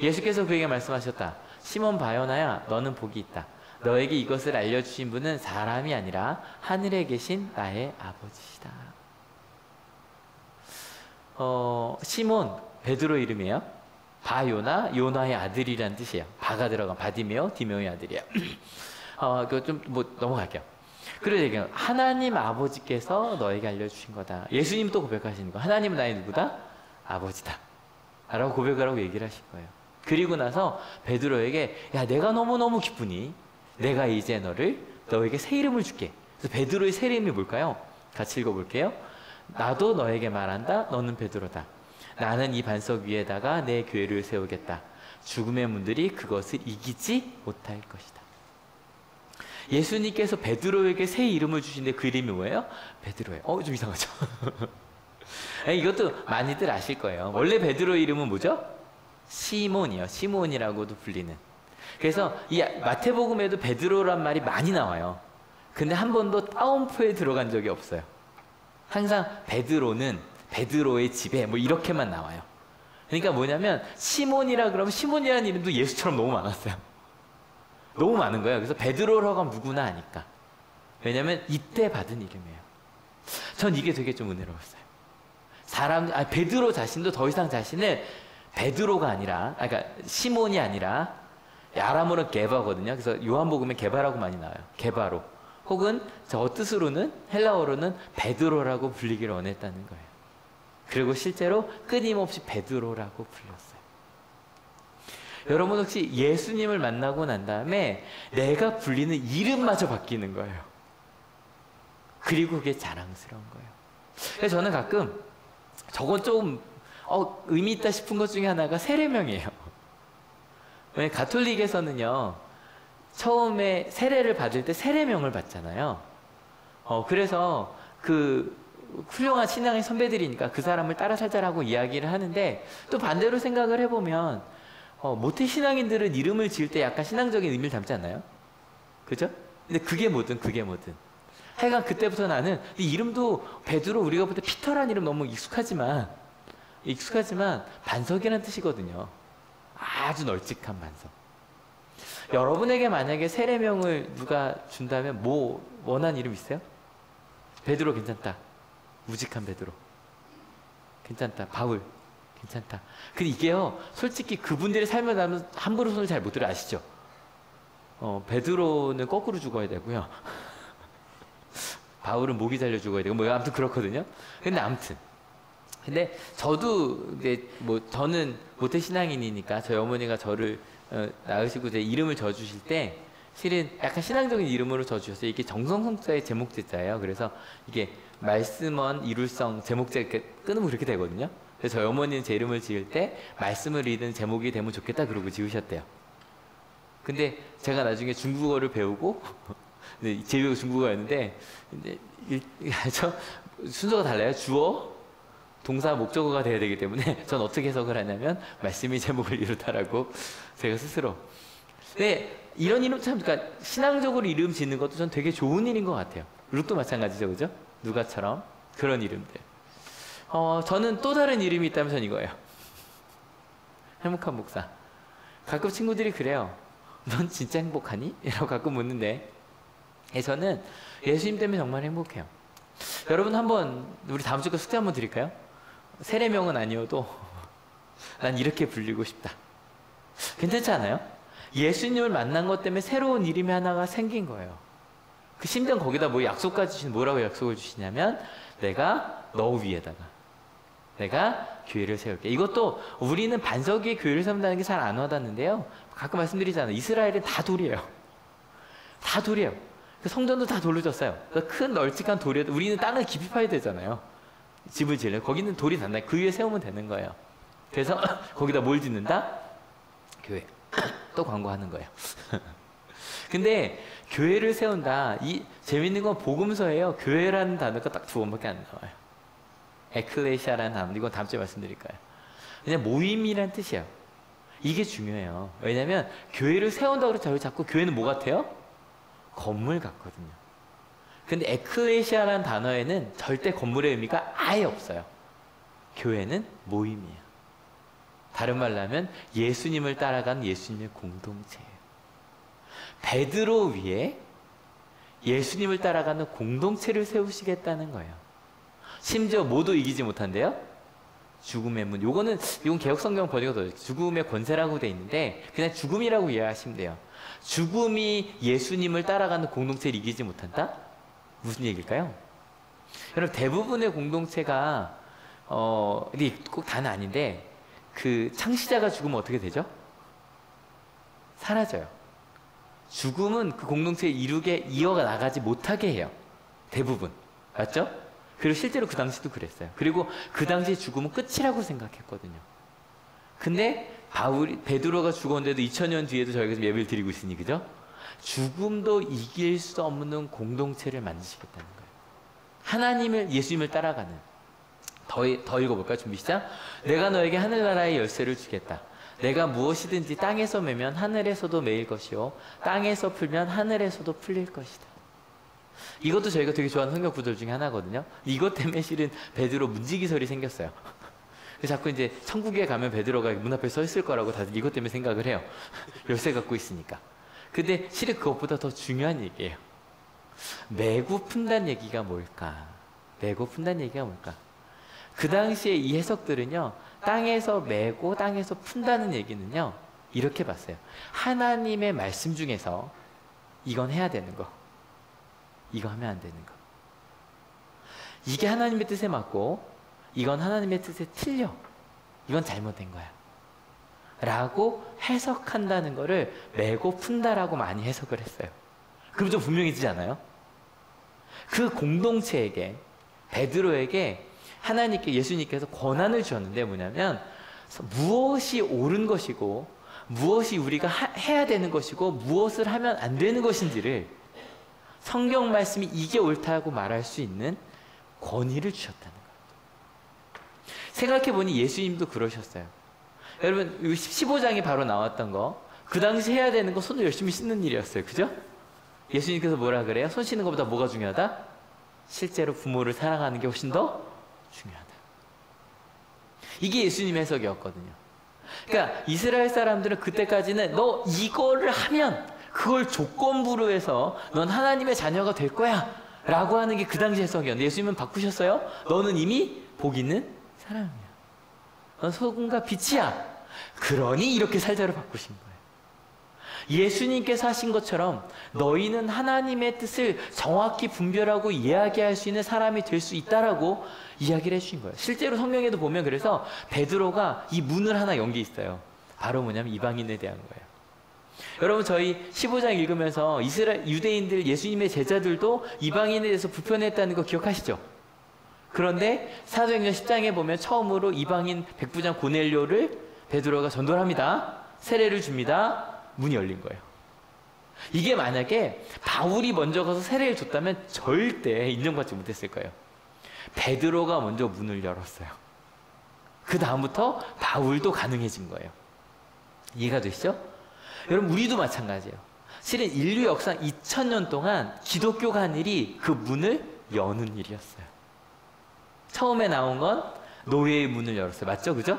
예수께서 그에게 말씀하셨다. 시몬 바요나야 너는 복이 있다. 너에게 이것을 알려주신 분은 사람이 아니라 하늘에 계신 나의 아버지시다. 어, 시몬 베드로 이름이에요. 바요나 요나의 아들이란 뜻이에요. 바가 들어간 바디메오 디메오의 아들이에요. 어, 그좀뭐 넘어갈게요. 그래서 얘기해요. 하나님 아버지께서 너에게 알려주신 거다. 예수님 또 고백하시는 거. 하나님은 나의 누구다? 아버지다. 라고 고백을 하고 얘기를 하신 거예요. 그리고 나서 베드로에게 야 내가 너무너무 기쁘니 내가 이제 너를 너에게 새 이름을 줄게. 그래서 베드로의 새 이름이 뭘까요? 같이 읽어볼게요. 나도 너에게 말한다. 너는 베드로다. 나는 이 반석 위에다가 내 교회를 세우겠다. 죽음의 문들이 그것을 이기지 못할 것이다. 예수님께서 베드로에게 새 이름을 주신데 그 이름이 뭐예요? 베드로예요. 어, 좀 이상하죠? 이것도 많이들 아실 거예요. 원래 베드로 이름은 뭐죠? 시몬이요. 시몬이라고도 불리는. 그래서 이 마태복음에도 베드로란 말이 많이 나와요. 근데 한 번도 따옴표에 들어간 적이 없어요. 항상 베드로는 베드로의 집에 뭐 이렇게만 나와요. 그러니까 뭐냐면 시몬이라 그러면 시몬이라는 이름도 예수처럼 너무 많았어요. 너무 많은 거예요. 그래서 베드로라고 하면 누구나 아니까. 왜냐면 이때 받은 이름이에요. 전 이게 되게 좀 은혜로웠어요. 사람, 아, 베드로 자신도 더 이상 자신을 베드로가 아니라, 아, 그러니까 시몬이 아니라, 아람어는 게바거든요. 그래서 요한복음에 게바라고 많이 나와요. 게바로. 혹은 저 뜻으로는 헬라어로는 베드로라고 불리기를 원했다는 거예요. 그리고 실제로 끊임없이 베드로라고 불렸어요. 여러분 혹시 예수님을 만나고 난 다음에 내가 불리는 이름마저 바뀌는 거예요. 그리고 그게 자랑스러운 거예요. 그래서 저는 가끔 저건 좀 어, 의미 있다 싶은 것 중에 하나가 세례명이에요. 왜 가톨릭에서는요 처음에 세례를 받을 때 세례명을 받잖아요. 어, 그래서 그 훌륭한 신앙의 선배들이니까 그 사람을 따라 살자라고 이야기를 하는데 또 반대로 생각을 해보면 어, 모태 신앙인들은 이름을 지을 때 약간 신앙적인 의미를 담지 않나요? 그죠? 근데 그게 뭐든 그게 뭐든 하여간 그때부터 나는 이름도 베드로 우리가 볼 때 피터란 이름 너무 익숙하지만 익숙하지만 반석이라는 뜻이거든요. 아주 널찍한 반석. 여러분에게 만약에 세례명을 누가 준다면 뭐 원한 이름 있어요? 베드로 괜찮다. 우직한 베드로. 괜찮다. 바울. 괜찮다. 근데 이게요, 솔직히 그분들의 삶을 나면 함부로 손을 잘 못 들어 아시죠? 어, 베드로는 거꾸로 죽어야 되고요. 바울은 목이 잘려 죽어야 되고 뭐 아무튼 그렇거든요. 근데 아무튼 근데 저도 이제 뭐 저는 모태 신앙인이니까 저희 어머니가 저를 어, 낳으시고 제 이름을 져 주실 때 실은 약간 신앙적인 이름으로 져 주셨어요. 이게 정성성자의 제목제자예요. 그래서 이게 말씀원 이룰성 제목제 끊으면 그렇게 되거든요. 그래서 저희 어머니는 제 이름을 지을 때 말씀을 읽은 제목이 되면 좋겠다 그러고 지으셨대요. 근데 제가 나중에 중국어를 배우고 네, 제비가 중국어였는데 이제 일, 저 순서가 달라요. 주어, 동사, 목적어가 돼야 되기 때문에 전 어떻게 해석을 하냐면 말씀이 제목을 이루다라고 제가 스스로. 네, 이런 이름 참 그러니까 신앙적으로 이름 짓는 것도 전 되게 좋은 일인 것 같아요. 룩도 마찬가지죠, 그죠? 누가처럼 그런 이름들. 어, 저는 또 다른 이름이 있다면 전 이거예요. 행복한 목사. 가끔 친구들이 그래요. 넌 진짜 행복하니? 이라고 가끔 묻는데 예, 저는 예수님 때문에 정말 행복해요. 여러분 한번 우리 다음 주에 숙제 한번 드릴까요? 세례명은 아니어도 난 이렇게 불리고 싶다. 괜찮지 않아요? 예수님을 만난 것 때문에 새로운 이름이 하나가 생긴 거예요. 그 심지어 거기다 뭐 약속까지 주신 뭐라고 약속을 주시냐면 내가 너 위에다가 내가 교회를 세울게. 이것도 우리는 반석 위에 교회를 세운다는 게 잘 안 와닿는데요. 가끔 말씀드리잖아요. 이스라엘은 다 돌이에요. 다 돌이에요. 그 성전도 다 돌로 졌어요. 큰 널찍한 돌이어도 우리는 땅을 깊이 파야 되잖아요. 집을 지으려 거기는 돌이 단다. 그 위에 세우면 되는 거예요. 그래서 거기다 뭘 짓는다? 교회. 또 광고하는 거예요. 근데 교회를 세운다. 이 재밌는 건 복음서예요. 교회라는 단어가 딱 두 번밖에 안 나와요. 에클레시아라는 단어. 이건 다음 주에 말씀드릴 거예요. 그냥 모임이란 뜻이에요. 이게 중요해요. 왜냐면 교회를 세운다고 해서 자꾸 교회는 뭐 같아요? 건물 같거든요. 근데 에클레시아라는 단어에는 절대 건물의 의미가 아예 없어요. 교회는 모임이에요. 다른 말로 하면 예수님을 따라간 예수님의 공동체예요. 베드로 위에 예수님을 따라가는 공동체를 세우시겠다는 거예요. 심지어 모두 이기지 못한대요. 죽음의 문. 요거는 이건 개혁 성경 번역가 더 죽음의 권세라고 돼 있는데 그냥 죽음이라고 이해하시면 돼요. 죽음이 예수님을 따라가는 공동체를 이기지 못한다? 무슨 얘기일까요? 여러분 대부분의 공동체가 어, 꼭 다는 아닌데 그 창시자가 죽으면 어떻게 되죠? 사라져요. 죽음은 그 공동체에 이루게 이어가 나가지 못하게 해요. 대부분. 맞죠? 그리고 실제로 그 당시도 그랬어요. 그리고 그 당시에 죽음은 끝이라고 생각했거든요. 근데 바울 베드로가 죽었는데도 2000년 뒤에도 저희가 지금 예배를 드리고 있으니 그죠? 죽음도 이길 수 없는 공동체를 만드시겠다는 거예요. 하나님을 예수님을 따라가는 더, 더 읽어볼까요? 준비 시작. 내가 너에게 하늘나라의 열쇠를 주겠다. 내가 무엇이든지 땅에서 매면 하늘에서도 매일 것이요 땅에서 풀면 하늘에서도 풀릴 것이다. 이것도 저희가 되게 좋아하는 성경 구절 중에 하나거든요. 이것 때문에 실은 베드로 문지기설이 생겼어요. 자꾸 이제 천국에 가면 베드로가 문 앞에 서 있을 거라고 다들 이것 때문에 생각을 해요. 열쇠 갖고 있으니까. 근데 실은 그것보다 더 중요한 얘기예요. 매고 푼다는 얘기가 뭘까? 매고 푼다는 얘기가 뭘까? 그 당시에 이 해석들은요, 땅에서 매고 땅에서 푼다는 얘기는요, 이렇게 봤어요. 하나님의 말씀 중에서 이건 해야 되는 거. 이거 하면 안 되는 거. 이게 하나님의 뜻에 맞고 이건 하나님의 뜻에 틀려. 이건 잘못된 거야. 라고 해석한다는 거를 매고 푼다라고 많이 해석을 했어요. 그럼 좀 분명해지지 않아요? 그 공동체에게 베드로에게 하나님께 예수님께서 권한을 주었는데 뭐냐면 무엇이 옳은 것이고 무엇이 우리가 하, 해야 되는 것이고 무엇을 하면 안 되는 것인지를 성경 말씀이 이게 옳다고 말할 수 있는 권위를 주셨다는 거예요. 생각해 보니 예수님도 그러셨어요. 여러분, 15장이 바로 나왔던 거, 그 당시 해야 되는 거 손을 열심히 씻는 일이었어요. 그죠? 예수님께서 뭐라 그래요? 손 씻는 것보다 뭐가 중요하다? 실제로 부모를 사랑하는 게 훨씬 더 중요하다. 이게 예수님 해석이었거든요. 그러니까 이스라엘 사람들은 그때까지는 너 이거를 하면 그걸 조건부로 해서 넌 하나님의 자녀가 될 거야. 라고 하는 게 그 당시 해석이었는데 예수님은 바꾸셨어요? 너는 이미 복 있는 사람이야. 넌 소금과 빛이야. 그러니 이렇게 살자로 바꾸신 거예요. 예수님께서 하신 것처럼 너희는 하나님의 뜻을 정확히 분별하고 이야기할 수 있는 사람이 될 수 있다라고 이야기를 해주신 거예요. 실제로 성경에도 보면 그래서 베드로가 이 문을 하나 연게 있어요. 바로 뭐냐면 이방인에 대한 거예요. 여러분 저희 15장 읽으면서 이스라엘 유대인들 예수님의 제자들도 이방인에 대해서 불편했다는 거 기억하시죠? 그런데 사도행전 10장에 보면 처음으로 이방인 백부장 고넬료를 베드로가 전도를 합니다. 세례를 줍니다. 문이 열린 거예요. 이게 만약에 바울이 먼저 가서 세례를 줬다면 절대 인정받지 못했을 거예요. 베드로가 먼저 문을 열었어요. 그 다음부터 바울도 가능해진 거예요. 이해가 되시죠? 여러분 우리도 마찬가지예요. 실은 인류 역사 2000년 동안 기독교가 한 일이 그 문을 여는 일이었어요. 처음에 나온 건 노예의 문을 열었어요. 맞죠? 그죠?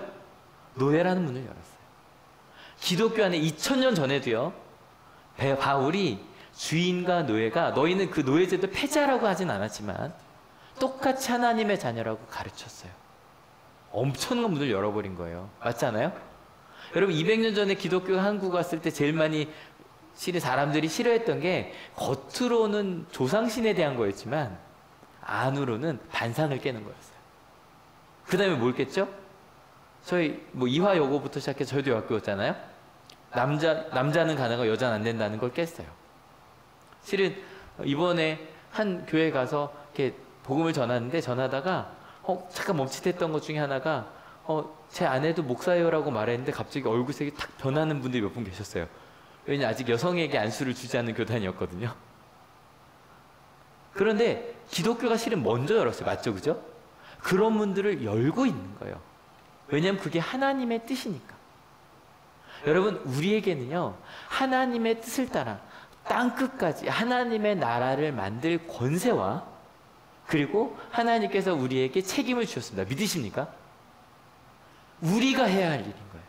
노예라는 문을 열었어요. 기독교 안에 2000년 전에도요. 바울이 주인과 노예가 너희는 그 노예제도 폐자라고 하진 않았지만 똑같이 하나님의 자녀라고 가르쳤어요. 엄청난 문을 열어버린 거예요. 맞지 않아요? 여러분 200년 전에 기독교가 한국 왔을 때 제일 많이 실은 사람들이 싫어했던 게 겉으로는 조상신에 대한 거였지만 안으로는 반상을 깨는 거였어요. 그 다음에 뭘 깼죠? 저희 뭐 이화 여고부터 시작해서 저희도 여학교였잖아요. 남자 남자는 가능하고 여자는 안 된다는 걸 깼어요. 실은 이번에 한 교회 가서 이렇게 복음을 전하는데 전하다가 어 잠깐 멈칫했던 것 중에 하나가 어 제 아내도 목사예요라고 말했는데 갑자기 얼굴색이 탁 변하는 분들이 몇 분 계셨어요. 왜냐 아직 여성에게 안수를 주지 않는 교단이었거든요. 그런데 기독교가 실은 먼저 열었어요. 맞죠? 그죠? 그런 문들을 열고 있는 거예요. 왜냐하면 그게 하나님의 뜻이니까. 여러분, 우리에게는요, 하나님의 뜻을 따라 땅 끝까지 하나님의 나라를 만들 권세와 그리고 하나님께서 우리에게 책임을 주셨습니다. 믿으십니까? 우리가 해야 할 일인 거예요.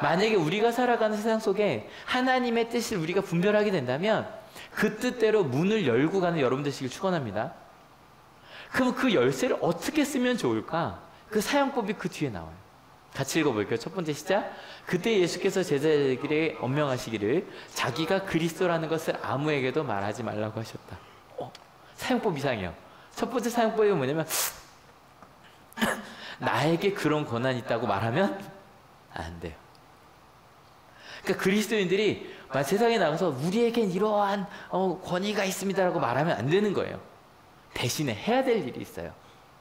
만약에 우리가 살아가는 세상 속에 하나님의 뜻을 우리가 분별하게 된다면 그 뜻대로 문을 열고 가는 여러분 되시길 축원합니다. 그럼 그 열쇠를 어떻게 쓰면 좋을까? 그 사용법이 그 뒤에 나와요. 같이 읽어볼게요. 첫 번째 시작. 그때 예수께서 제자들에게 엄명하시기를 자기가 그리스도라는 것을 아무에게도 말하지 말라고 하셨다. 어, 사용법 이상해요. 첫 번째 사용법이 뭐냐면 나에게 그런 권한이 있다고 말하면 안 돼요. 그러니까 그리스도인들이 세상에 나가서 우리에겐 이러한 어, 권위가 있습니다라고 말하면 안 되는 거예요. 대신에 해야 될 일이 있어요.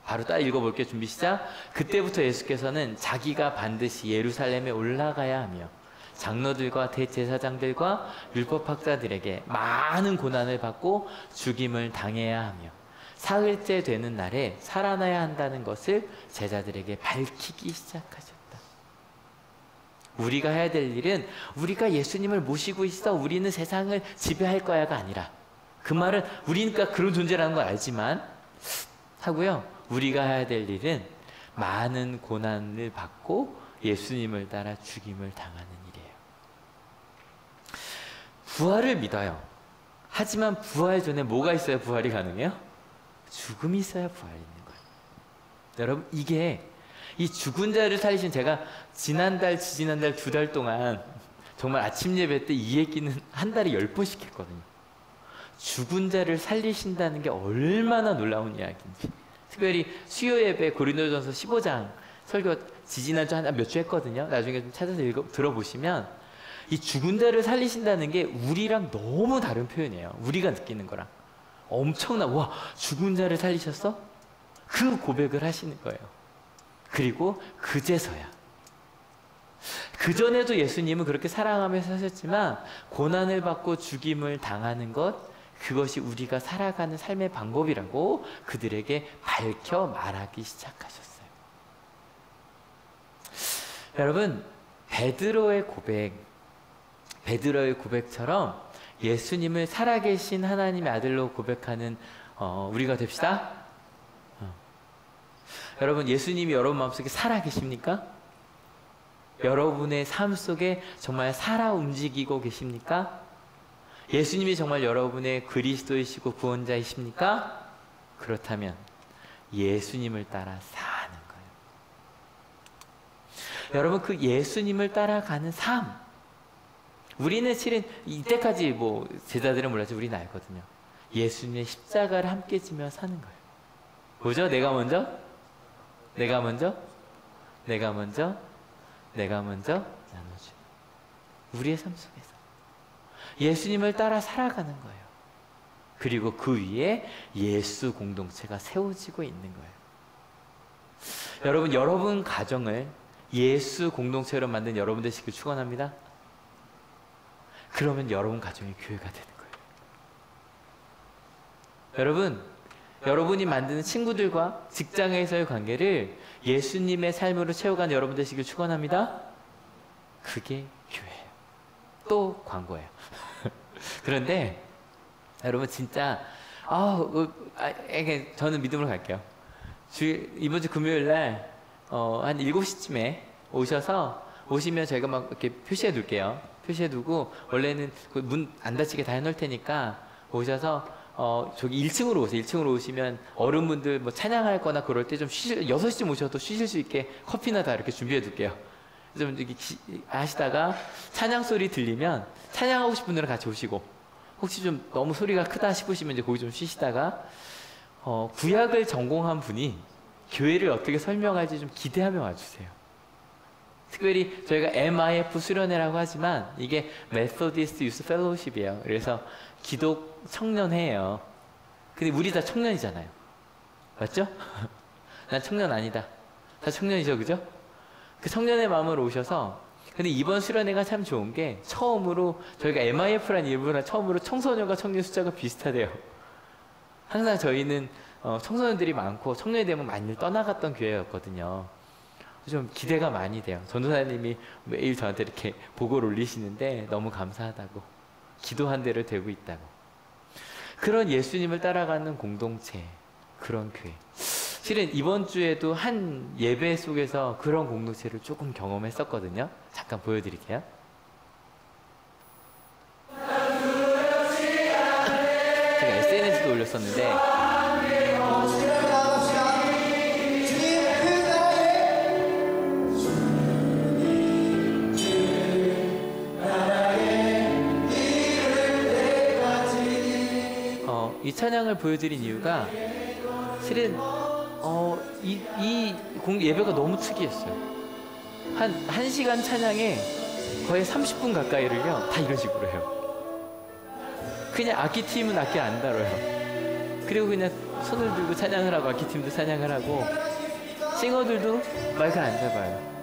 바로 따라 읽어볼게요. 준비 시작. 그때부터 예수께서는 자기가 반드시 예루살렘에 올라가야 하며 장로들과 대제사장들과 율법학자들에게 많은 고난을 받고 죽임을 당해야 하며 사흘째 되는 날에 살아나야 한다는 것을 제자들에게 밝히기 시작하셨다. 우리가 해야 될 일은 우리가 예수님을 모시고 있어 우리는 세상을 지배할 거야가 아니라 그 말은 우리니까 그런 존재라는 걸 알지만 하고요. 우리가 해야 될 일은 많은 고난을 받고 예수님을 따라 죽임을 당하는 일이에요. 부활을 믿어요. 하지만 부활 전에 뭐가 있어야 부활이 가능해요? 죽음이 있어야 부활이 있는 거예요. 여러분, 이게 이 죽은 자를 살리신 제가 지난달, 지지난달 두 달 동안 정말 아침 예배 때 이 얘기는 한 달에 열 번씩 했거든요. 죽은 자를 살리신다는 게 얼마나 놀라운 이야기인지. 특별히 수요 예배 고린도전서 15장 설교 지지난주 한몇 주 했거든요. 나중에 좀 찾아서 읽어 들어보시면 이 죽은 자를 살리신다는 게 우리랑 너무 다른 표현이에요. 우리가 느끼는 거랑 엄청나 와 죽은 자를 살리셨어? 그 고백을 하시는 거예요. 그리고 그제서야 그 전에도 예수님은 그렇게 사랑하며 사셨지만 고난을 받고 죽임을 당하는 것 그것이 우리가 살아가는 삶의 방법이라고 그들에게 밝혀 말하기 시작하셨어요. 여러분, 베드로의 고백, 베드로의 고백처럼 예수님을 살아계신 하나님의 아들로 고백하는 어, 우리가 됩시다. 어. 여러분, 예수님이 여러분 마음속에 살아계십니까? 여러분의 삶 속에 정말 살아 움직이고 계십니까? 예수님이 정말 여러분의 그리스도이시고 구원자이십니까? 그렇다면 예수님을 따라 사는 거예요. 여러분 그 예수님을 따라가는 삶 우리는 실은 이때까지 뭐 제자들은 몰랐지 우리는 알거든요. 예수님의 십자가를 함께 지며 사는 거예요. 뭐죠? 내가 먼저? 내가 먼저? 내가 먼저? 내가 먼저 나눠주. 우리의 삶 속에서 예수님을 따라 살아가는 거예요. 그리고 그 위에 예수 공동체가 세워지고 있는 거예요. 여러분, 여러분 가정을 예수 공동체로 만든 여러분 되시길 축원합니다. 그러면 여러분 가정이 교회가 되는 거예요. 여러분, 여러분이 만드는 친구들과 직장에서의 관계를 예수님의 삶으로 채워가는 여러분 되시길 축원합니다. 그게 교회예요. 또 광고예요. 그런데 여러분 진짜 아, 어, 아 이게 저는 믿음으로 갈게요. 주 이번 주 금요일 날 어, 한 7시쯤에 오셔서 오시면 저희가 막 이렇게 표시해 둘게요. 표시해 두고 원래는 그 문 안 닫히게 다 해놓을 테니까 오셔서 어, 저기 1층으로 오세요. 1층으로 오시면 어른분들 뭐 찬양할 거나 그럴 때 좀 쉬실, 6시쯤 오셔도 쉬실 수 있게 커피나 다 이렇게 준비해 둘게요. 좀 이렇게 기, 하시다가 찬양 소리 들리면 찬양하고 싶은 분들은 같이 오시고 혹시 좀 너무 소리가 크다 싶으시면 이제 거기 좀 쉬시다가 어, 구약을 전공한 분이 교회를 어떻게 설명할지 좀 기대하며 와주세요. 특별히 저희가 MIF 수련회라고 하지만 이게 Methodist Youth Fellowship이에요. 그래서 기독 청년회예요. 근데 우리 다 청년이잖아요. 맞죠? 난 청년 아니다. 다 청년이죠, 그죠? 그 청년의 마음으로 오셔서 근데 이번 수련회가 참 좋은 게 처음으로 저희가 MIF라는 일부나 처음으로 청소년과 청년 숫자가 비슷하대요. 항상 저희는 어, 청소년들이 많고 청년이 되면 많이 떠나갔던 교회였거든요. 좀 기대가 많이 돼요. 전도사님이 매일 저한테 이렇게 보고를 올리시는데 너무 감사하다고 기도한 대로 되고 있다고 그런 예수님을 따라가는 공동체 그런 교회 실은 이번 주에도 한 예배 속에서 그런 공동체를 조금 경험했었거든요. 잠깐 보여드릴게요. 제가 SNS도 올렸었는데 찬양을 보여드린 이유가 실은 어, 이, 이 공, 예배가 너무 특이했어요. 한, 한 시간 찬양에 거의 30분 가까이를요, 다 이런 식으로 해요. 그냥 악기팀은 악기 안 다뤄요. 그리고 그냥 손을 들고 찬양을 하고, 악기팀도 찬양을 하고, 싱어들도 마이크를 안 잡아요.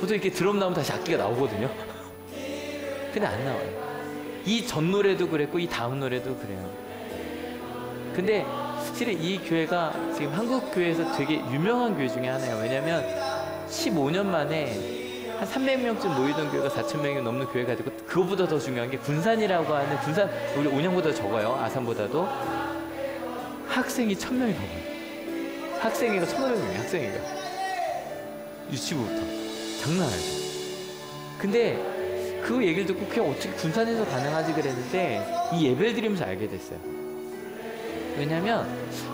보통 이렇게 드럼 나오면 다시 악기가 나오거든요. 근데 안 나와요. 이 전 노래도 그랬고, 이 다음 노래도 그래요. 근데 실은 이 교회가 지금 한국 교회에서 되게 유명한 교회 중에 하나예요. 왜냐면 15년 만에 한 300명쯤 모이던 교회가 4,000명이 넘는 교회가 되고 그거보다 더 중요한 게 군산이라고 하는 군산 우리 온양보다 적어요. 아산보다도 학생이 1,000명이 넘어요. 학생회가 1,500명이에요. 학생회가 유치부부터 장난 아니죠. 근데 그 얘기를 듣고 그냥 어떻게 군산에서 가능하지 그랬는데 이 예배를 드리면서 알게 됐어요. 왜냐면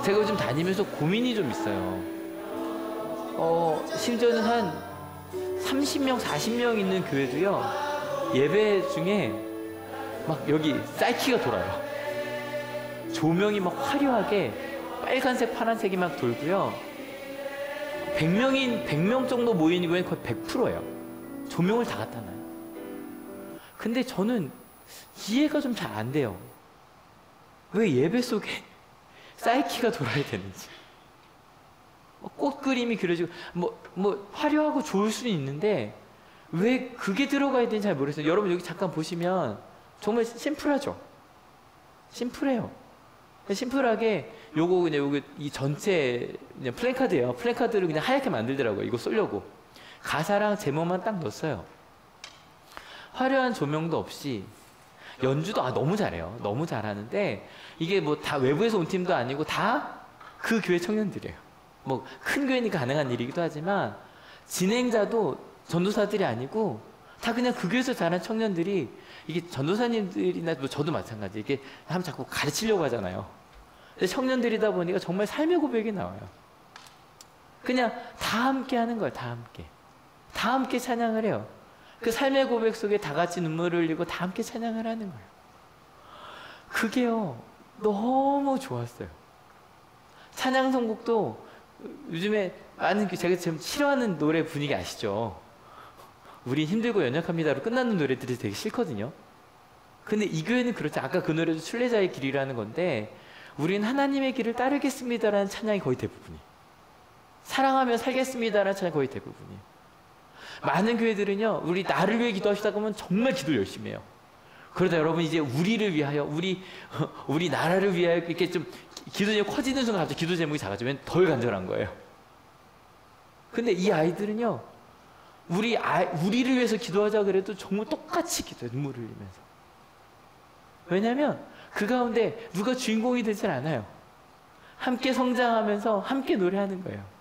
제가 요즘 다니면서 고민이 좀 있어요. 어, 심지어는 한 30명, 40명 있는 교회도요, 예배 중에 막 여기 사이키가 돌아요. 조명이 막 화려하게 빨간색, 파란색이 막 돌고요. 100명인, 100명 정도 모이는 교회는 거의 100%예요. 조명을 다 갖다 놔요. 근데 저는 이해가 좀 잘 안 돼요. 왜 예배 속에 사이키가 돌아야 되는지. 뭐꽃 그림이 그려지고, 뭐, 뭐, 화려하고 좋을 수는 있는데, 왜 그게 들어가야 되는지 잘 모르겠어요. 여러분 여기 잠깐 보시면, 정말 심플하죠? 심플해요. 심플하게, 요거 그냥 요거 이 전체 그냥 플랜카드예요. 플랜카드를 그냥 하얗게 만들더라고요. 이거 쏠려고. 가사랑 제목만 딱 넣었어요. 화려한 조명도 없이, 연주도 아 너무 잘해요. 너무 잘하는데 이게 뭐 다 외부에서 온 팀도 아니고 다 그 교회 청년들이에요. 뭐 큰 교회니까 가능한 일이기도 하지만 진행자도 전도사들이 아니고 다 그냥 그 교회에서 자란 청년들이 이게 전도사님들이나 뭐 저도 마찬가지 이게 하면 자꾸 가르치려고 하잖아요. 근데 청년들이다 보니까 정말 삶의 고백이 나와요. 그냥 다 함께 하는 거예요. 다 함께. 다 함께 찬양을 해요. 그 삶의 고백 속에 다 같이 눈물을 흘리고 다 함께 찬양을 하는 거예요. 그게요, 너무 좋았어요. 찬양 선곡도 요즘에 많은 제가 지금 싫어하는 노래 분위기 아시죠? 우리 힘들고 연약합니다로 끝나는 노래들이 되게 싫거든요. 근데 이 교회는 그렇지. 아까 그 노래도 순례자의 길이라는 건데, 우리는 하나님의 길을 따르겠습니다라는 찬양이 거의 대부분이. 사랑하며 살겠습니다라는 찬양이 거의 대부분이. 많은 교회들은요, 우리 나를 위해 기도하시다 보면 정말 기도 열심히 해요. 그러다 여러분 이제 우리를 위하여, 우리, 우리 나라를 위하여 이렇게 좀 기도 제목이 커지는 순간 갑자기 기도 제목이 작아지면 덜 간절한 거예요. 근데 이 아이들은요, 우리 아, 우리를 위해서 기도하자 그래도 정말 똑같이 기도해 눈물을 흘리면서. 왜냐하면 그 가운데 누가 주인공이 되질 않아요. 함께 성장하면서 함께 노래하는 거예요.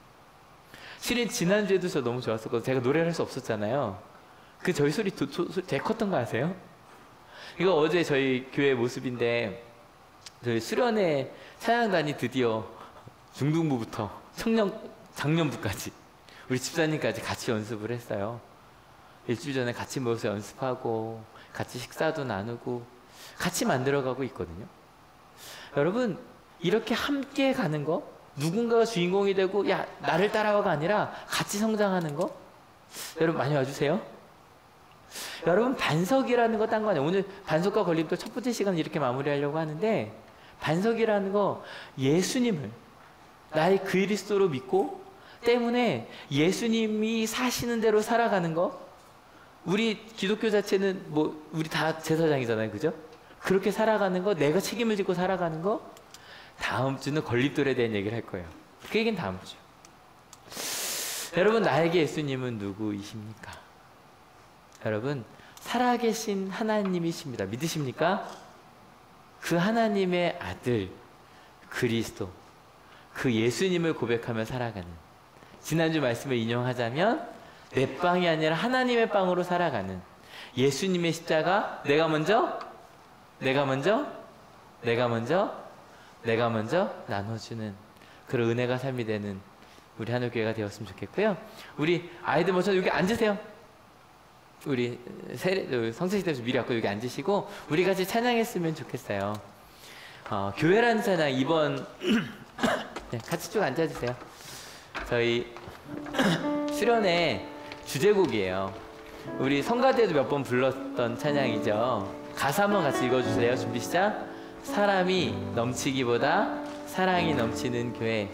실은 지난주에도 저 너무 좋았었거든요. 제가 노래를 할 수 없었잖아요. 그 저희 소리 도, 도, 되게 컸던 거 아세요? 이거 어제 저희 교회 모습인데 저희 수련회 찬양단이 드디어 중등부부터 청년 장년부까지 우리 집사님까지 같이 연습을 했어요. 일주일 전에 같이 모여서 연습하고 같이 식사도 나누고 같이 만들어가고 있거든요. 여러분 이렇게 함께 가는 거 누군가가 주인공이 되고 야 나를 따라와가 아니라 같이 성장하는 거 여러분 많이 와주세요. 여러분 반석이라는 거 딴 거 아니에요. 오늘 반석과 걸림돌 첫 번째 시간 이렇게 마무리하려고 하는데 반석이라는 거 예수님을 나의 그리스도로 믿고 때문에 예수님이 사시는 대로 살아가는 거 우리 기독교 자체는 뭐 우리 다 제사장이잖아요. 그죠? 그렇게 살아가는 거, 내가 책임을 지고 살아가는 거, 다음 주는 걸림돌에 대한 얘기를 할 거예요. 그 얘기는 다음 주. 여러분, 나에게 예수님은 누구이십니까? 여러분, 살아계신 하나님이십니다. 믿으십니까? 그 하나님의 아들, 그리스도, 그 예수님을 고백하며 살아가는. 지난주 말씀을 인용하자면, 내 빵이 아니라 하나님의 빵으로 살아가는. 예수님의 십자가, 내가 먼저 내가 먼저, 내가 먼저, 내가 먼저 나눠주는 그런 은혜가 삶이 되는 우리 하늘교회가 되었으면 좋겠고요. 우리 아이들 먼저 여기 앉으세요. 우리 세례, 성세시 때부터 미리 왔고 여기 앉으시고 우리 같이 찬양했으면 좋겠어요. 어, 교회라는 찬양 이번 네, 같이 쭉 앉아주세요. 저희 수련회 주제곡이에요. 우리 성가대도 몇 번 불렀던 찬양이죠. 가사 한번 같이 읽어주세요. 준비 시작. 사람이 넘치기보다 사랑이 넘치는 교회.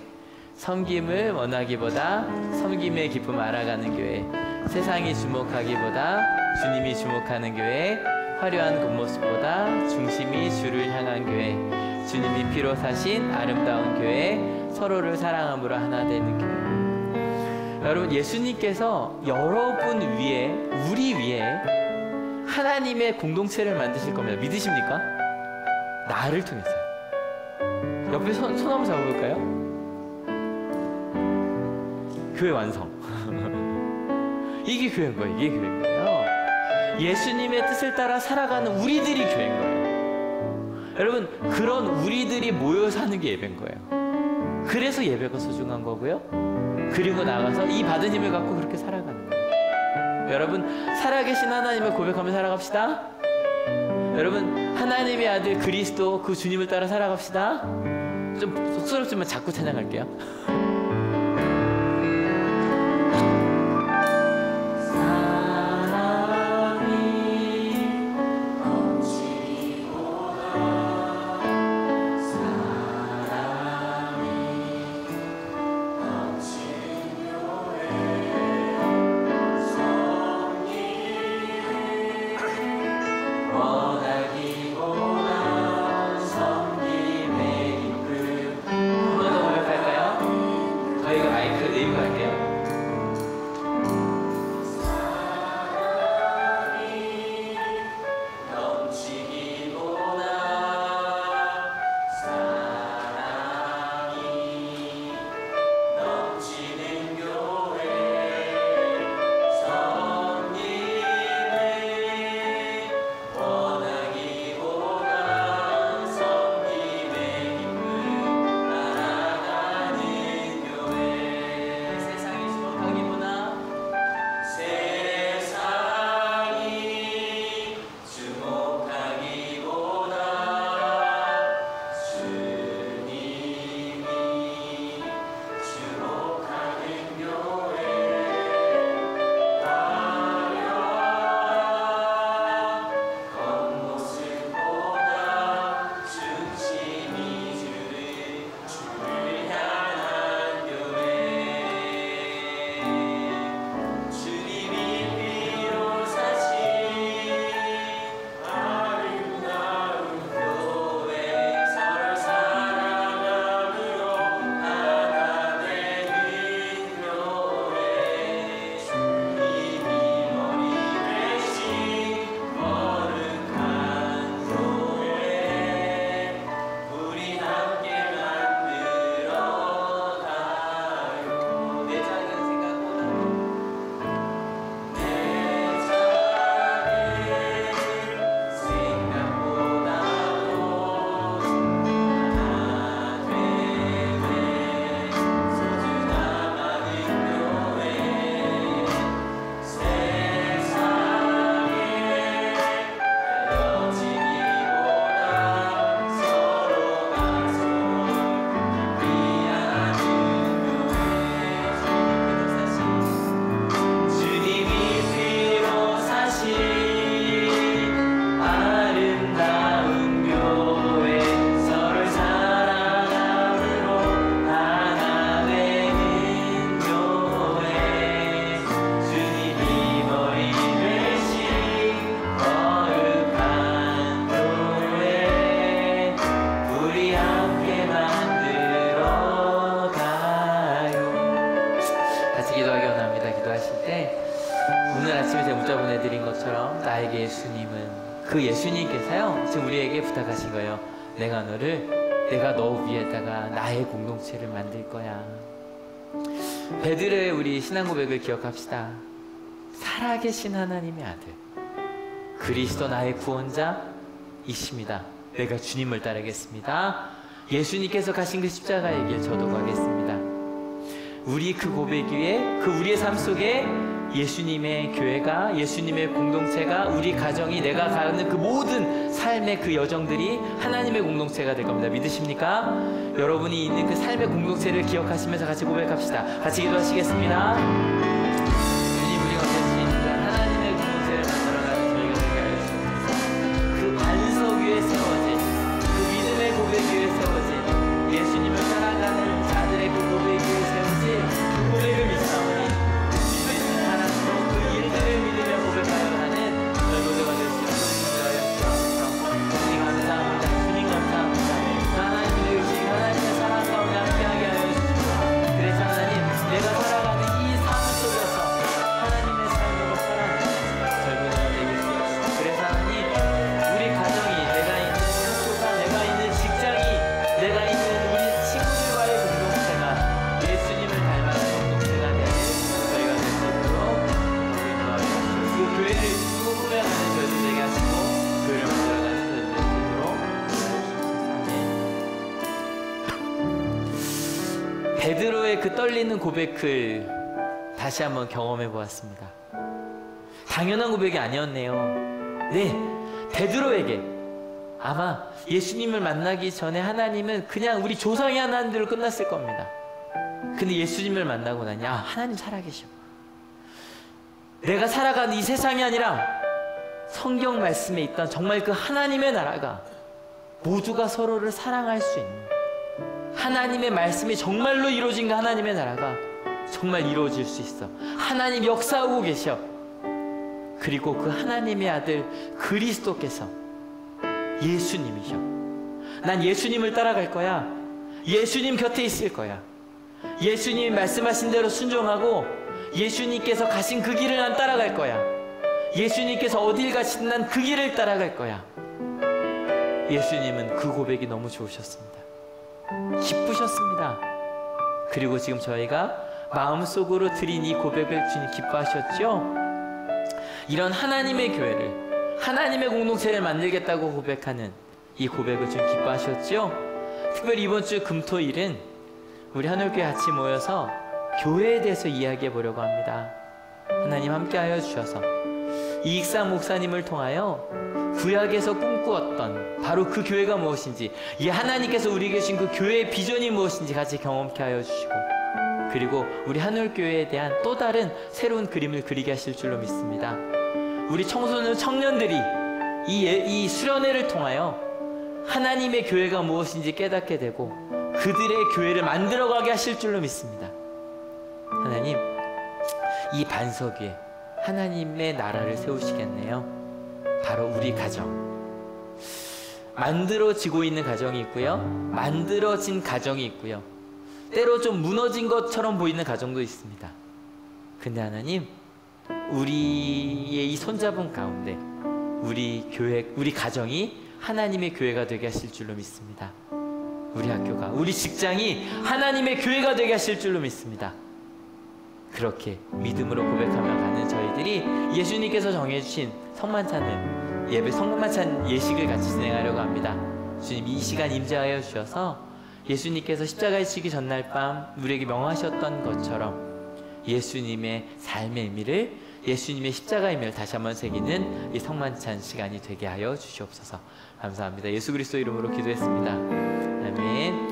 섬김을 원하기보다 섬김의 기쁨 알아가는 교회. 세상이 주목하기보다 주님이 주목하는 교회. 화려한 겉모습보다 중심이 주를 향한 교회. 주님이 피로 사신 아름다운 교회. 서로를 사랑함으로 하나 되는 교회. 여러분, 예수님께서 여러분 위에, 우리 위에 하나님의 공동체를 만드실 겁니다. 믿으십니까? 나를 통해서. 옆에 손, 손 한번 잡아볼까요? 교회 완성. 이게 교회인 거예요. 이게 교회인 거예요. 예수님의 뜻을 따라 살아가는 우리들이 교회인 거예요. 여러분, 그런 우리들이 모여 사는 게 예배인 거예요. 그래서 예배가 소중한 거고요. 그리고 나가서 이 받은 힘을 갖고 그렇게 살아가는 거예요. 여러분 살아계신 하나님을 고백하며 살아갑시다. 여러분 하나님의 아들 그리스도 그 주님을 따라 살아갑시다. 좀 쑥스럽지만 자꾸 찬양할게요. 그 예수님께서요 지금 우리에게 부탁하신 거예요. 내가 너를 내가 너 위에다가 나의 공동체를 만들 거야. 베드로의 우리 신앙 고백을 기억합시다. 살아계신 하나님의 아들 그리스도 나의 구원자이십니다. 내가 주님을 따르겠습니다. 예수님께서 가신 그 십자가의 길 저도 가겠습니다. 우리 그 고백 위에 그 우리의 삶 속에 예수님의 교회가 예수님의 공동체가 우리 가정이 내가 가는 그 모든 삶의 그 여정들이 하나님의 공동체가 될 겁니다. 믿으십니까? 여러분이 있는 그 삶의 공동체를 기억하시면서 같이 고백합시다. 같이 기도하시겠습니다. 베드로의 그 떨리는 고백을 다시 한번 경험해 보았습니다 당연한 고백이 아니었네요 네 베드로에게 아마 예수님을 만나기 전에 하나님은 그냥 우리 조상의 하나님들로 끝났을 겁니다. 근데 예수님을 만나고 나니 아 하나님 살아계셔. 내가 살아가는 이 세상이 아니라 성경 말씀에 있던 정말 그 하나님의 나라가 모두가 서로를 사랑할 수 있는 하나님의 말씀이 정말로 이루어진 그 하나님의 나라가 정말 이루어질 수 있어. 하나님 역사하고 계셔. 그리고 그 하나님의 아들 그리스도께서 예수님이셔. 난 예수님을 따라갈 거야. 예수님 곁에 있을 거야. 예수님 말씀하신 대로 순종하고 예수님께서 가신 그 길을 난 따라갈 거야. 예수님께서 어딜 가시든 난그 길을 따라갈 거야. 예수님은 그 고백이 너무 좋으셨습니다. 기쁘셨습니다. 그리고 지금 저희가 마음속으로 드린 이 고백을 주님 기뻐하셨죠? 이런 하나님의 교회를 하나님의 공동체를 만들겠다고 고백하는 이 고백을 좀 기뻐하셨죠? 특별히 이번 주 금토일은 우리 하늘교회 같이 모여서 교회에 대해서 이야기해 보려고 합니다. 하나님 함께하여 주셔서 이익상 목사님을 통하여 구약에서 꿈꾸었던 바로 그 교회가 무엇인지 이 하나님께서 우리에게 주신 그 교회의 비전이 무엇인지 같이 경험케 하여 주시고 그리고 우리 하늘교회에 대한 또 다른 새로운 그림을 그리게 하실 줄로 믿습니다. 우리 청소년 청년들이 이, 예- 이 수련회를 통하여 하나님의 교회가 무엇인지 깨닫게 되고 그들의 교회를 만들어가게 하실 줄로 믿습니다. 하나님, 이 반석 위에 하나님의 나라를 세우시겠네요. 바로 우리 가정. 만들어지고 있는 가정이 있고요. 만들어진 가정이 있고요. 때로 좀 무너진 것처럼 보이는 가정도 있습니다. 근데 하나님, 우리의 이 손잡은 가운데 우리 교회, 우리 가정이 하나님의 교회가 되게 하실 줄로 믿습니다. 우리 학교가, 우리 직장이 하나님의 교회가 되게 하실 줄로 믿습니다. 그렇게 믿음으로 고백하며 가는 저희들이 예수님께서 정해주신 성만찬을 예배 성만찬 예식을 같이 진행하려고 합니다. 주님 이 시간 임재하여 주셔서 예수님께서 십자가에 치기 전날 밤 우리에게 명하셨던 것처럼 예수님의 삶의 의미를 예수님의 십자가의 의미를 다시 한번 새기는 이 성만찬 시간이 되게 하여 주시옵소서. 감사합니다. 예수 그리스도 이름으로 기도했습니다. 아멘.